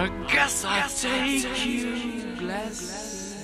I guess I'll take you, bless.